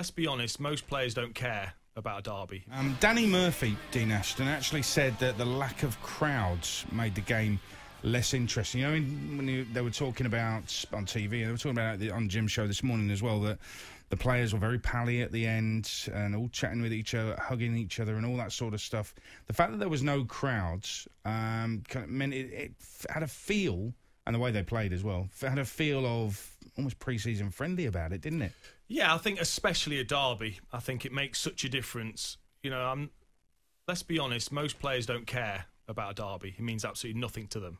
let's be honest, most players don't care about derby. Um, Danny Murphy, Dean Ashton, actually said that the lack of crowds made the game less interesting. You know, when you, they were talking about on TV, they were talking about it on Jim's show this morning as well that the players were very pally at the end and all chatting with each other, hugging each other, and all that sort of stuff. The fact that there was no crowds um, kind of meant it, it had a feel, and the way they played as well, had a feel of almost pre-season friendly about it, didn't it? Yeah, I think especially a derby, I think it makes such a difference. You know, I'm, let's be honest, most players don't care about a derby. It means absolutely nothing to them.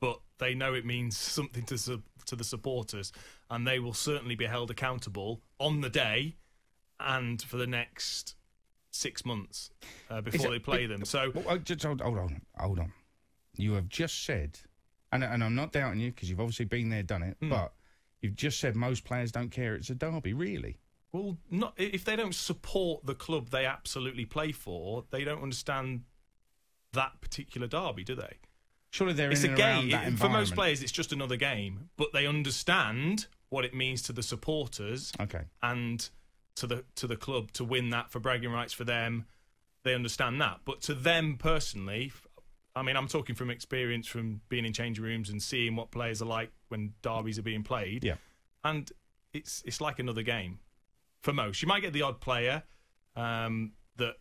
But they know it means something to to the supporters, and they will certainly be held accountable on the day and for the next six months uh, before it, they play it, them. So, well, just hold, hold on, hold on. You have just said, and, and I'm not doubting you because you've obviously been there, done it, mm. but You've just said most players don't care it's a derby, really. Well, not if they don't support the club they absolutely play for, they don't understand that particular derby, do they? Surely they're it's a game. It, for most players, it's just another game, but they understand what it means to the supporters. Okay. And to the to the club to win that for bragging rights for them. They understand that, but to them personally, I mean, I'm talking from experience from being in changing rooms and seeing what players are like when derbies are being played. Yeah. And it's it's like another game for most. You might get the odd player um, that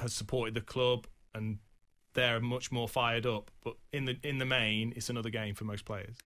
has supported the club and they're much more fired up, but in the in the main, it's another game for most players.